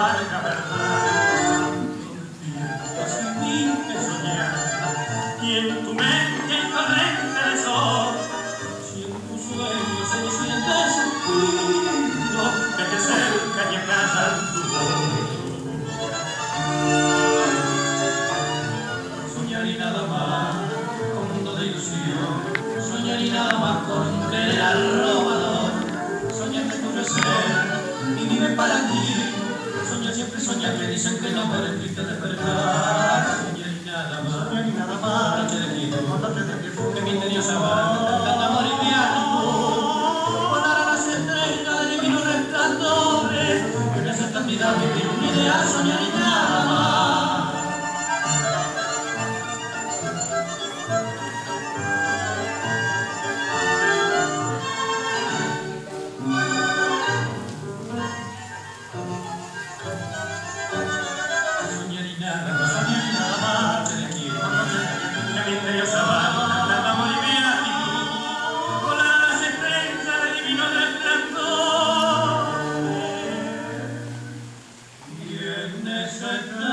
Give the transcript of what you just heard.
amarga verdad. Dios en que soñar y en tu mente correcta de sol. Si en tu sueño solo sientes suspiro, que te cerca y acasan tu voz. Soñar y nada más, con mundo de ilusión, soñar y nada más con el robador, soñar que tu deseo y vive para ti siempre soñar me dicen que el amor implica despertar. Soñar y nada más. Soñar y nada más. Te de ti, córtate de que fue. Mi interior se va. Cantando amor y mi ánimo. Volar a las estrellas de divinos resplandores. Que en esa eternidad vivir un ideal, soñar y nada más. Amen.